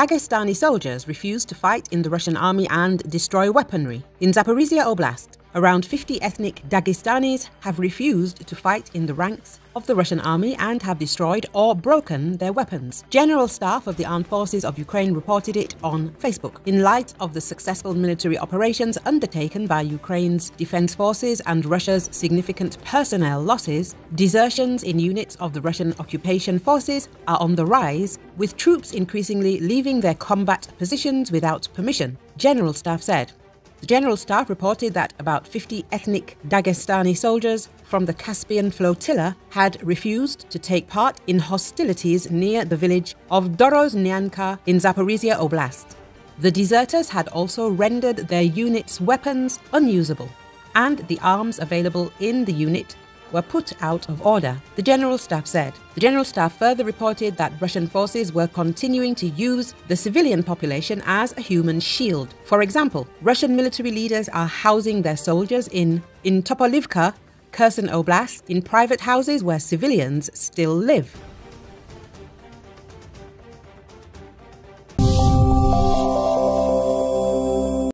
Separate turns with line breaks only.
Dagestani soldiers refused to fight in the Russian army and destroy weaponry. In Zaporizhia Oblast, Around 50 ethnic Dagestanis have refused to fight in the ranks of the Russian army and have destroyed or broken their weapons. General Staff of the Armed Forces of Ukraine reported it on Facebook. In light of the successful military operations undertaken by Ukraine's defense forces and Russia's significant personnel losses, desertions in units of the Russian occupation forces are on the rise, with troops increasingly leaving their combat positions without permission, General Staff said. The General Staff reported that about 50 ethnic Dagestani soldiers from the Caspian flotilla had refused to take part in hostilities near the village of Dorozhnyanka in Zaporizhia Oblast. The deserters had also rendered their unit's weapons unusable, and the arms available in the unit were put out of order, the General Staff said. The General Staff further reported that Russian forces were continuing to use the civilian population as a human shield. For example, Russian military leaders are housing their soldiers in, in Topolivka, Kherson Oblast, in private houses where civilians still live.